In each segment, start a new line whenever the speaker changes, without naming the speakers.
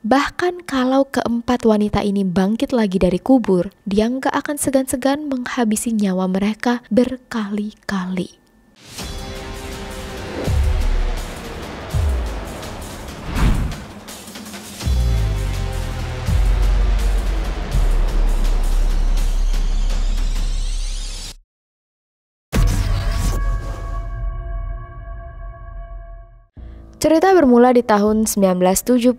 Bahkan kalau keempat wanita ini bangkit lagi dari kubur, dia nggak akan segan-segan menghabisi nyawa mereka berkali-kali. Cerita bermula di tahun 1979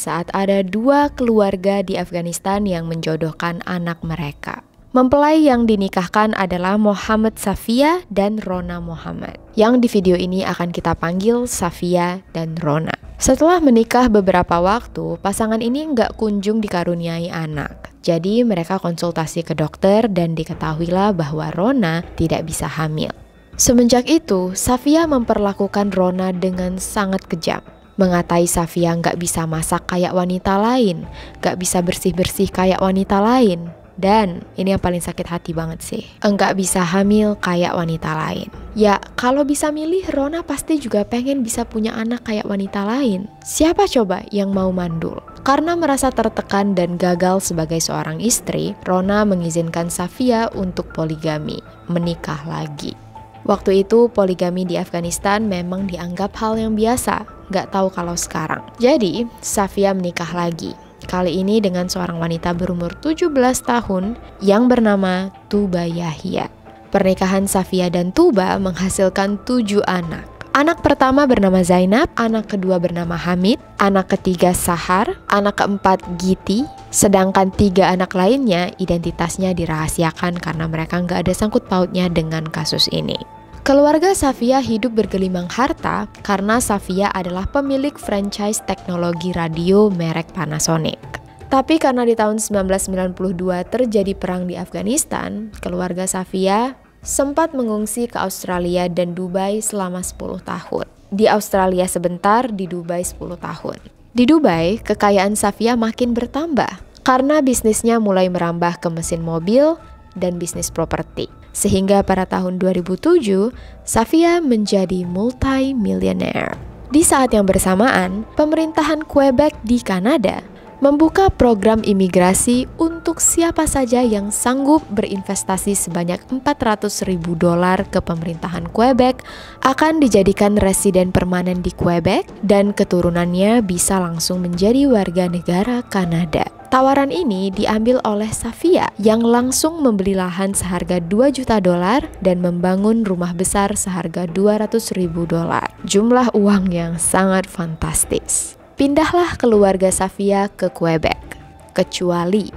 saat ada dua keluarga di Afghanistan yang menjodohkan anak mereka. Mempelai yang dinikahkan adalah Muhammad Safia dan Rona Muhammad. Yang di video ini akan kita panggil Safia dan Rona. Setelah menikah beberapa waktu, pasangan ini nggak kunjung dikaruniai anak. Jadi mereka konsultasi ke dokter dan diketahuilah bahwa Rona tidak bisa hamil. Semenjak itu, Safia memperlakukan Rona dengan sangat kejam. Mengatai Safia nggak bisa masak kayak wanita lain, nggak bisa bersih-bersih kayak wanita lain, dan ini yang paling sakit hati banget sih, enggak bisa hamil kayak wanita lain. Ya, kalau bisa milih, Rona pasti juga pengen bisa punya anak kayak wanita lain. Siapa coba yang mau mandul? Karena merasa tertekan dan gagal sebagai seorang istri, Rona mengizinkan Safia untuk poligami, menikah lagi. Waktu itu poligami di Afghanistan memang dianggap hal yang biasa, nggak tahu kalau sekarang. Jadi, Safia menikah lagi. Kali ini dengan seorang wanita berumur 17 tahun yang bernama Tuba Yahya. Pernikahan Safia dan Tuba menghasilkan tujuh anak. Anak pertama bernama Zainab, anak kedua bernama Hamid, anak ketiga Sahar, anak keempat Giti, sedangkan tiga anak lainnya identitasnya dirahasiakan karena mereka nggak ada sangkut pautnya dengan kasus ini. Keluarga Safia hidup bergelimang harta karena Safia adalah pemilik franchise teknologi radio merek Panasonic. Tapi karena di tahun 1992 terjadi perang di Afghanistan, keluarga Safia sempat mengungsi ke Australia dan Dubai selama 10 tahun. Di Australia sebentar, di Dubai 10 tahun. Di Dubai, kekayaan Safia makin bertambah karena bisnisnya mulai merambah ke mesin mobil dan bisnis properti. Sehingga pada tahun 2007, Safia menjadi multi-millionaire. Di saat yang bersamaan, pemerintahan Quebec di Kanada membuka program imigrasi untuk siapa saja yang sanggup berinvestasi sebanyak 400 ribu dolar ke pemerintahan Quebec akan dijadikan residen permanen di Quebec dan keturunannya bisa langsung menjadi warga negara Kanada. Tawaran ini diambil oleh Safia yang langsung membeli lahan seharga 2 juta dolar dan membangun rumah besar seharga 200 ribu dolar. Jumlah uang yang sangat fantastis. Pindahlah keluarga Safia ke Quebec, kecuali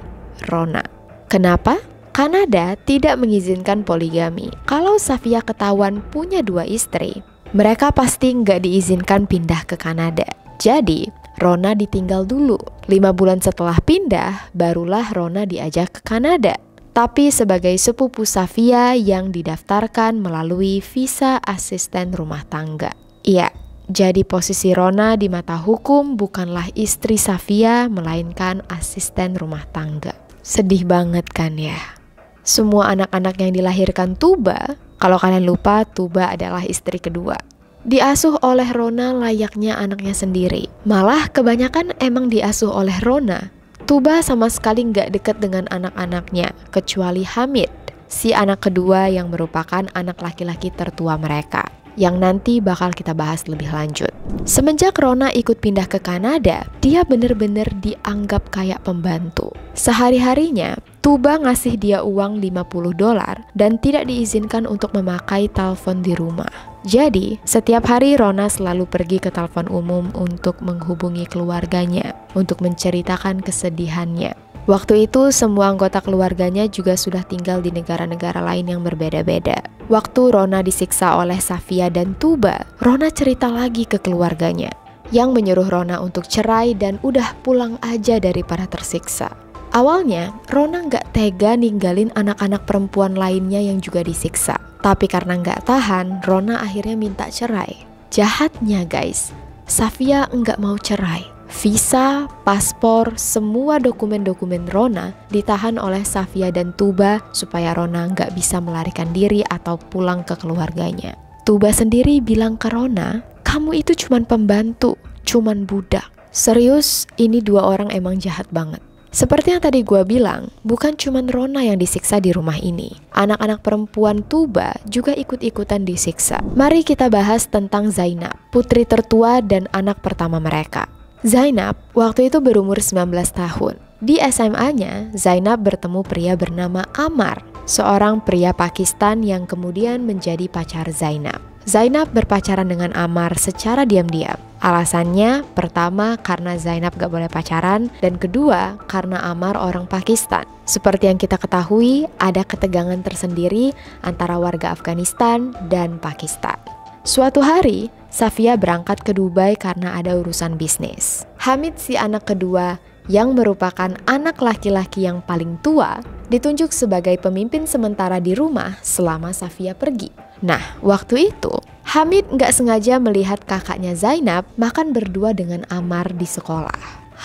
Rona. Kenapa? Kanada tidak mengizinkan poligami. Kalau Safia ketahuan punya dua istri, mereka pasti nggak diizinkan pindah ke Kanada. Jadi, Rona ditinggal dulu. Lima bulan setelah pindah, barulah Rona diajak ke Kanada. Tapi sebagai sepupu Safia yang didaftarkan melalui visa asisten rumah tangga. Iya, jadi posisi Rona di mata hukum bukanlah istri Safia, melainkan asisten rumah tangga. Sedih banget kan ya? Semua anak-anak yang dilahirkan Tuba, kalau kalian lupa, Tuba adalah istri kedua diasuh oleh Rona layaknya anaknya sendiri. Malah kebanyakan emang diasuh oleh Rona. Tuba sama sekali nggak deket dengan anak-anaknya, kecuali Hamid, si anak kedua yang merupakan anak laki-laki tertua mereka yang nanti bakal kita bahas lebih lanjut. Semenjak Rona ikut pindah ke Kanada, dia bener-bener dianggap kayak pembantu. Sehari-harinya, Tuba ngasih dia uang 50 dolar dan tidak diizinkan untuk memakai telepon di rumah. Jadi, setiap hari Rona selalu pergi ke telepon umum untuk menghubungi keluarganya, untuk menceritakan kesedihannya. Waktu itu, semua anggota keluarganya juga sudah tinggal di negara-negara lain yang berbeda-beda. Waktu Rona disiksa oleh Safia dan Tuba, Rona cerita lagi ke keluarganya, yang menyuruh Rona untuk cerai dan udah pulang aja daripada tersiksa. Awalnya, Rona nggak tega ninggalin anak-anak perempuan lainnya yang juga disiksa. Tapi karena nggak tahan, Rona akhirnya minta cerai. Jahatnya guys, Safia nggak mau cerai. Visa, paspor, semua dokumen-dokumen Rona ditahan oleh Safia dan Tuba supaya Rona nggak bisa melarikan diri atau pulang ke keluarganya. Tuba sendiri bilang ke Rona, kamu itu cuman pembantu, cuman budak. Serius, ini dua orang emang jahat banget. Seperti yang tadi gue bilang, bukan cuma Rona yang disiksa di rumah ini. Anak-anak perempuan Tuba juga ikut-ikutan disiksa. Mari kita bahas tentang Zainab, putri tertua dan anak pertama mereka. Zainab waktu itu berumur 19 tahun. Di SMA-nya, Zainab bertemu pria bernama Amar, seorang pria Pakistan yang kemudian menjadi pacar Zainab. Zainab berpacaran dengan Amar secara diam-diam. Alasannya pertama karena Zainab gak boleh pacaran dan kedua karena Amar orang Pakistan. Seperti yang kita ketahui ada ketegangan tersendiri antara warga Afghanistan dan Pakistan. Suatu hari, Safia berangkat ke Dubai karena ada urusan bisnis. Hamid si anak kedua yang merupakan anak laki-laki yang paling tua ditunjuk sebagai pemimpin sementara di rumah selama Safia pergi. Nah, waktu itu Hamid nggak sengaja melihat kakaknya Zainab makan berdua dengan Amar di sekolah.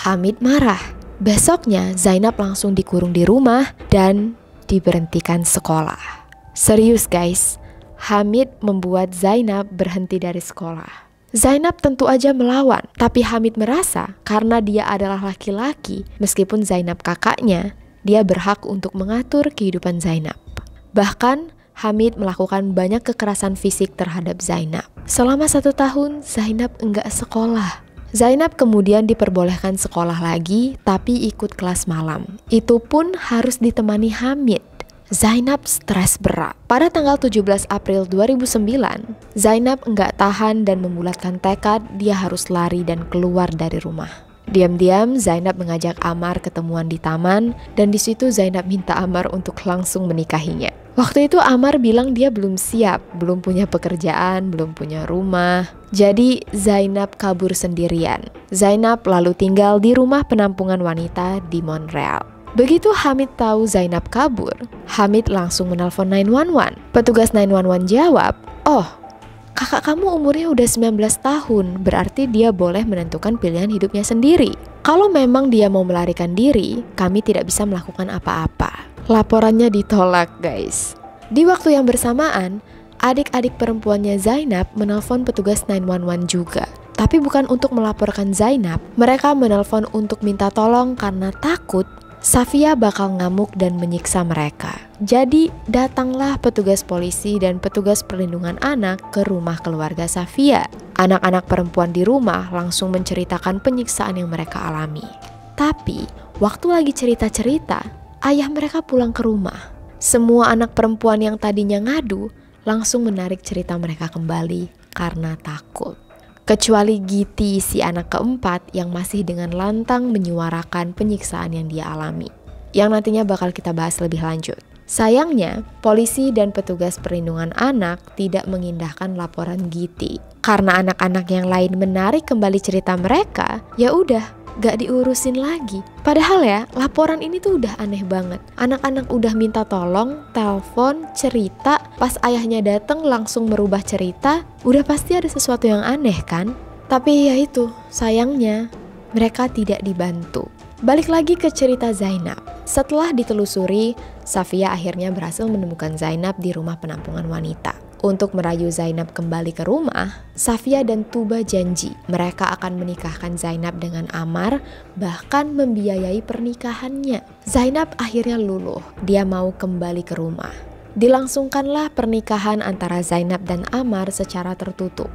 Hamid marah. Besoknya Zainab langsung dikurung di rumah dan diberhentikan sekolah. Serius guys, Hamid membuat Zainab berhenti dari sekolah. Zainab tentu aja melawan, tapi Hamid merasa karena dia adalah laki-laki, meskipun Zainab kakaknya, dia berhak untuk mengatur kehidupan Zainab. Bahkan Hamid melakukan banyak kekerasan fisik terhadap Zainab. Selama satu tahun, Zainab enggak sekolah. Zainab kemudian diperbolehkan sekolah lagi, tapi ikut kelas malam. Itu pun harus ditemani Hamid. Zainab stres berat. Pada tanggal 17 April 2009, Zainab enggak tahan dan membulatkan tekad dia harus lari dan keluar dari rumah. Diam-diam Zainab mengajak Amar ketemuan di taman dan di situ Zainab minta Amar untuk langsung menikahinya. Waktu itu Amar bilang dia belum siap, belum punya pekerjaan, belum punya rumah. Jadi Zainab kabur sendirian. Zainab lalu tinggal di rumah penampungan wanita di Montreal. Begitu Hamid tahu Zainab kabur, Hamid langsung menelpon 911. Petugas 911 jawab, "Oh, kakak kamu umurnya udah 19 tahun, berarti dia boleh menentukan pilihan hidupnya sendiri. Kalau memang dia mau melarikan diri, kami tidak bisa melakukan apa-apa." laporannya ditolak guys. Di waktu yang bersamaan, adik-adik perempuannya Zainab menelpon petugas 911 juga. Tapi bukan untuk melaporkan Zainab, mereka menelpon untuk minta tolong karena takut Safia bakal ngamuk dan menyiksa mereka. Jadi, datanglah petugas polisi dan petugas perlindungan anak ke rumah keluarga Safia. Anak-anak perempuan di rumah langsung menceritakan penyiksaan yang mereka alami. Tapi, waktu lagi cerita-cerita, ayah mereka pulang ke rumah. Semua anak perempuan yang tadinya ngadu langsung menarik cerita mereka kembali karena takut. Kecuali Giti si anak keempat yang masih dengan lantang menyuarakan penyiksaan yang dia alami. Yang nantinya bakal kita bahas lebih lanjut. Sayangnya, polisi dan petugas perlindungan anak tidak mengindahkan laporan Giti. Karena anak-anak yang lain menarik kembali cerita mereka, ya udah gak diurusin lagi. Padahal ya, laporan ini tuh udah aneh banget. Anak-anak udah minta tolong, telepon, cerita, pas ayahnya dateng langsung merubah cerita, udah pasti ada sesuatu yang aneh kan? Tapi ya itu, sayangnya mereka tidak dibantu. Balik lagi ke cerita Zainab. Setelah ditelusuri, Safia akhirnya berhasil menemukan Zainab di rumah penampungan wanita. Untuk merayu Zainab kembali ke rumah, Safia dan Tuba janji mereka akan menikahkan Zainab dengan Amar, bahkan membiayai pernikahannya. Zainab akhirnya luluh, dia mau kembali ke rumah. Dilangsungkanlah pernikahan antara Zainab dan Amar secara tertutup.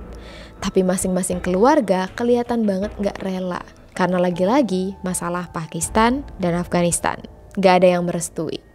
Tapi masing-masing keluarga kelihatan banget gak rela, karena lagi-lagi masalah Pakistan dan Afghanistan. Gak ada yang merestui.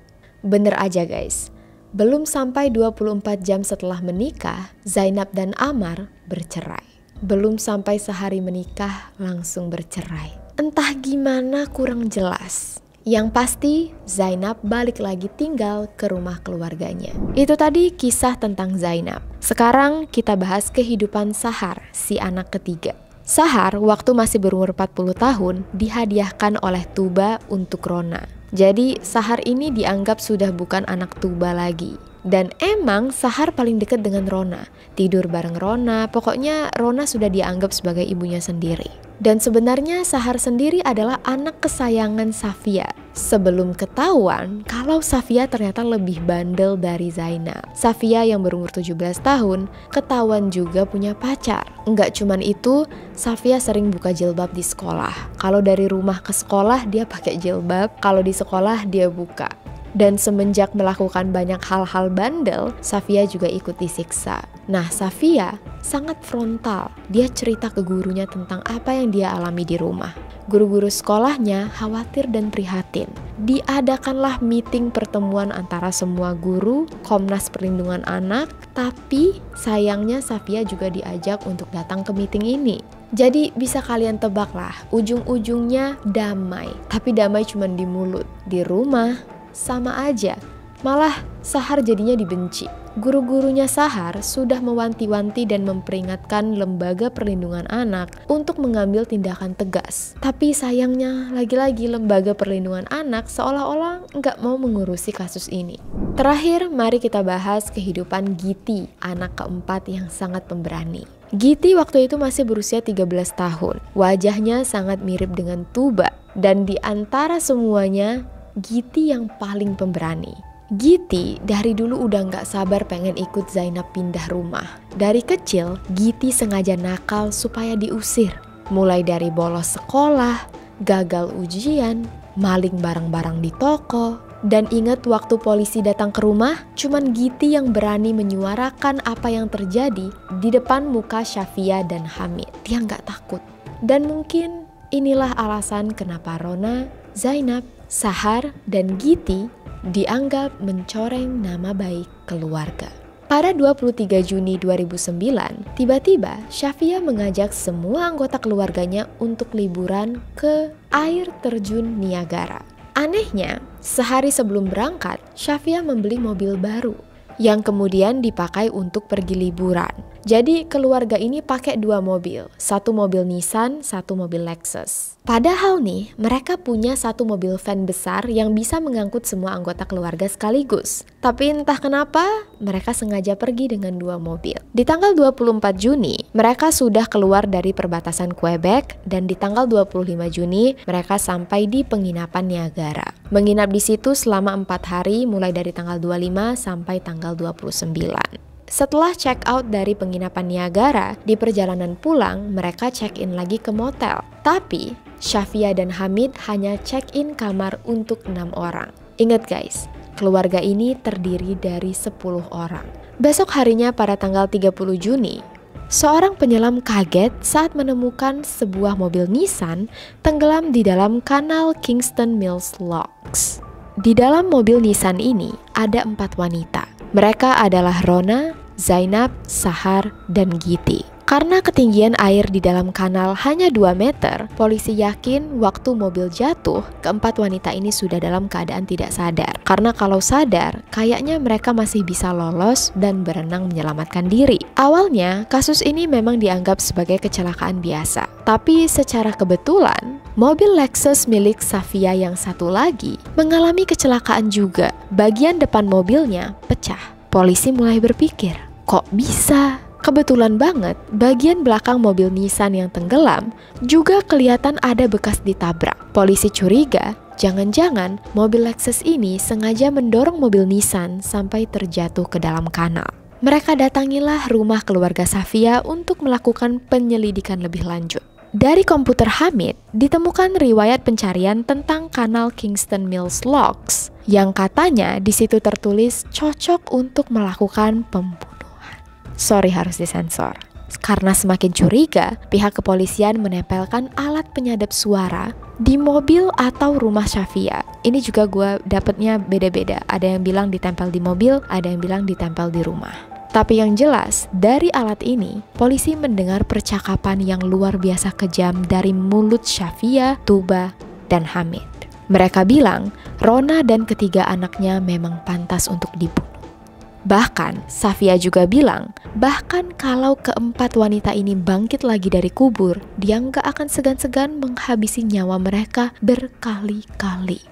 Bener aja guys, belum sampai 24 jam setelah menikah, Zainab dan Amar bercerai. Belum sampai sehari menikah, langsung bercerai. Entah gimana kurang jelas. Yang pasti, Zainab balik lagi tinggal ke rumah keluarganya. Itu tadi kisah tentang Zainab. Sekarang kita bahas kehidupan Sahar, si anak ketiga. Sahar waktu masih berumur 40 tahun dihadiahkan oleh Tuba untuk Rona. Jadi Sahar ini dianggap sudah bukan anak Tuba lagi. Dan emang Sahar paling dekat dengan Rona. Tidur bareng Rona, pokoknya Rona sudah dianggap sebagai ibunya sendiri. Dan sebenarnya Sahar sendiri adalah anak kesayangan Safia. Sebelum ketahuan kalau Safia ternyata lebih bandel dari Zainab. Safia yang berumur 17 tahun ketahuan juga punya pacar. Enggak cuman itu, Safia sering buka jilbab di sekolah. Kalau dari rumah ke sekolah dia pakai jilbab, kalau di sekolah dia buka. Dan semenjak melakukan banyak hal-hal bandel, Safia juga ikut disiksa. Nah, Safia sangat frontal. Dia cerita ke gurunya tentang apa yang dia alami di rumah. Guru-guru sekolahnya khawatir dan prihatin. Diadakanlah meeting pertemuan antara semua guru, Komnas Perlindungan Anak, tapi sayangnya Safia juga diajak untuk datang ke meeting ini. Jadi bisa kalian tebaklah, ujung-ujungnya damai. Tapi damai cuma di mulut. Di rumah, sama aja. Malah Sahar jadinya dibenci. Guru-gurunya Sahar sudah mewanti-wanti dan memperingatkan lembaga perlindungan anak untuk mengambil tindakan tegas. Tapi sayangnya, lagi-lagi lembaga perlindungan anak seolah-olah nggak mau mengurusi kasus ini. Terakhir, mari kita bahas kehidupan Giti, anak keempat yang sangat pemberani. Giti waktu itu masih berusia 13 tahun. Wajahnya sangat mirip dengan Tuba. Dan di antara semuanya, Giti yang paling pemberani. Giti dari dulu udah gak sabar pengen ikut Zainab pindah rumah. Dari kecil, Giti sengaja nakal supaya diusir. Mulai dari bolos sekolah, gagal ujian, maling barang-barang di toko, dan ingat waktu polisi datang ke rumah, cuman Giti yang berani menyuarakan apa yang terjadi di depan muka Syafia dan Hamid. Dia nggak takut. Dan mungkin inilah alasan kenapa Rona, Zainab, Sahar dan Giti dianggap mencoreng nama baik keluarga. Pada 23 Juni 2009, tiba-tiba Syafia mengajak semua anggota keluarganya untuk liburan ke air terjun Niagara. Anehnya, sehari sebelum berangkat, Syafia membeli mobil baru yang kemudian dipakai untuk pergi liburan. Jadi keluarga ini pakai dua mobil, satu mobil Nissan, satu mobil Lexus. Padahal nih, mereka punya satu mobil van besar yang bisa mengangkut semua anggota keluarga sekaligus. Tapi entah kenapa, mereka sengaja pergi dengan dua mobil. Di tanggal 24 Juni, mereka sudah keluar dari perbatasan Quebec dan di tanggal 25 Juni, mereka sampai di penginapan Niagara. Menginap di situ selama empat hari mulai dari tanggal 25 sampai tanggal 29. Setelah check out dari penginapan Niagara, di perjalanan pulang mereka check in lagi ke motel. Tapi, Shafia dan Hamid hanya check in kamar untuk enam orang. Ingat guys, keluarga ini terdiri dari 10 orang. Besok harinya pada tanggal 30 Juni, seorang penyelam kaget saat menemukan sebuah mobil Nissan tenggelam di dalam kanal Kingston Mills Locks. Di dalam mobil Nissan ini ada empat wanita. Mereka adalah Rona, Zainab, Sahar, dan Giti. Karena ketinggian air di dalam kanal hanya 2 meter, polisi yakin waktu mobil jatuh, keempat wanita ini sudah dalam keadaan tidak sadar. Karena kalau sadar, kayaknya mereka masih bisa lolos dan berenang menyelamatkan diri. Awalnya, kasus ini memang dianggap sebagai kecelakaan biasa. Tapi secara kebetulan, mobil Lexus milik Safia yang satu lagi mengalami kecelakaan juga. Bagian depan mobilnya pecah polisi mulai berpikir, kok bisa? Kebetulan banget, bagian belakang mobil Nissan yang tenggelam juga kelihatan ada bekas ditabrak. Polisi curiga, jangan-jangan mobil Lexus ini sengaja mendorong mobil Nissan sampai terjatuh ke dalam kanal. Mereka datangilah rumah keluarga Safia untuk melakukan penyelidikan lebih lanjut. Dari komputer Hamid ditemukan riwayat pencarian tentang kanal Kingston Mills Locks yang katanya di situ tertulis cocok untuk melakukan pembunuhan. Sorry harus disensor. Karena semakin curiga, pihak kepolisian menempelkan alat penyadap suara di mobil atau rumah Syafia. Ini juga gue dapetnya beda-beda. Ada yang bilang ditempel di mobil, ada yang bilang ditempel di rumah. Tapi yang jelas, dari alat ini, polisi mendengar percakapan yang luar biasa kejam dari mulut Syafia, Tuba, dan Hamid. Mereka bilang, Rona dan ketiga anaknya memang pantas untuk dibunuh. Bahkan, Safia juga bilang, bahkan kalau keempat wanita ini bangkit lagi dari kubur, dia nggak akan segan-segan menghabisi nyawa mereka berkali-kali.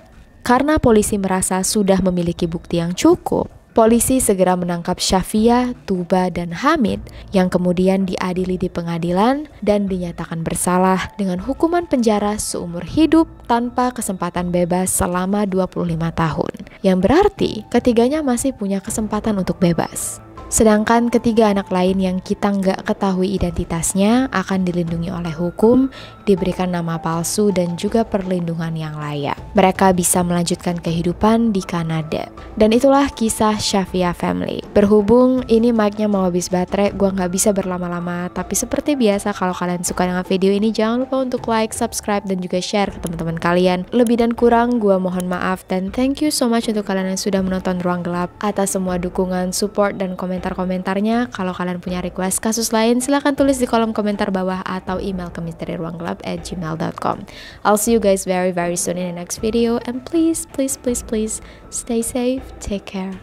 Karena polisi merasa sudah memiliki bukti yang cukup, Polisi segera menangkap Syafia, Tuba, dan Hamid yang kemudian diadili di pengadilan dan dinyatakan bersalah dengan hukuman penjara seumur hidup tanpa kesempatan bebas selama 25 tahun. Yang berarti ketiganya masih punya kesempatan untuk bebas. Sedangkan ketiga anak lain yang kita nggak ketahui identitasnya akan dilindungi oleh hukum, diberikan nama palsu dan juga perlindungan yang layak. Mereka bisa melanjutkan kehidupan di Kanada. Dan itulah kisah Shafia Family. Berhubung ini mic-nya mau habis baterai, gue nggak bisa berlama-lama. Tapi seperti biasa kalau kalian suka dengan video ini, jangan lupa untuk like, subscribe, dan juga share ke teman-teman kalian. Lebih dan kurang, gue mohon maaf dan thank you so much untuk kalian yang sudah menonton Ruang Gelap atas semua dukungan, support, dan komentar komentar-komentarnya. Kalau kalian punya request kasus lain, silahkan tulis di kolom komentar bawah atau email ke misteri ruang gelap at gmail.com. I'll see you guys very very soon in the next video. And please, please, please, please, stay safe, take care,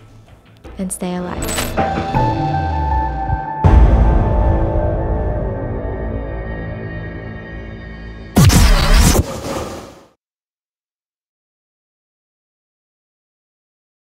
and stay alive.